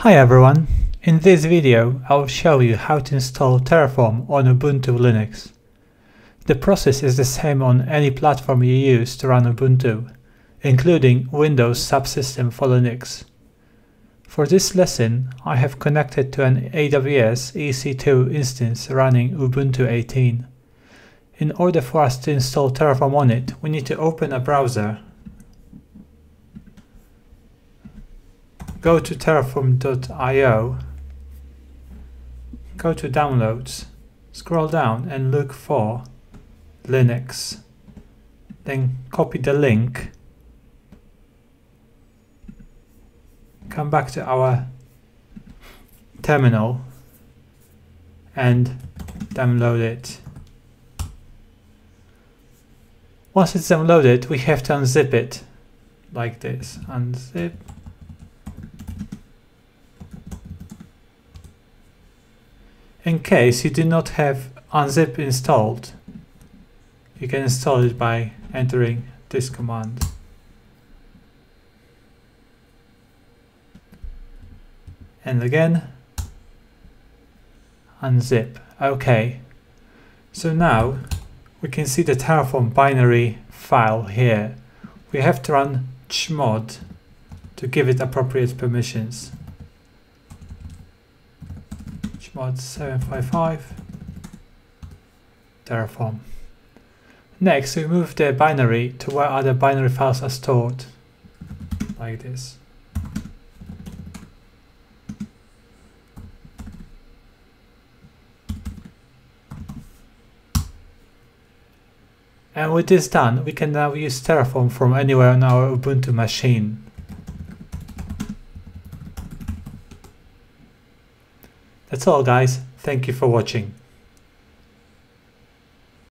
Hi everyone! In this video I will show you how to install Terraform on Ubuntu Linux. The process is the same on any platform you use to run Ubuntu, including Windows subsystem for Linux. For this lesson I have connected to an AWS EC2 instance running Ubuntu 18. In order for us to install Terraform on it, we need to open a browser go to terraform.io, go to downloads, scroll down and look for Linux. Then copy the link, come back to our terminal and download it. Once it's downloaded, we have to unzip it like this. Unzip In case you do not have unzip installed, you can install it by entering this command. And again, unzip. Okay. So now we can see the Terraform binary file here. We have to run chmod to give it appropriate permissions chmod 755 terraform. Next, we move the binary to where other binary files are stored, like this. And with this done, we can now use Terraform from anywhere on our Ubuntu machine. That's all guys, thank you for watching.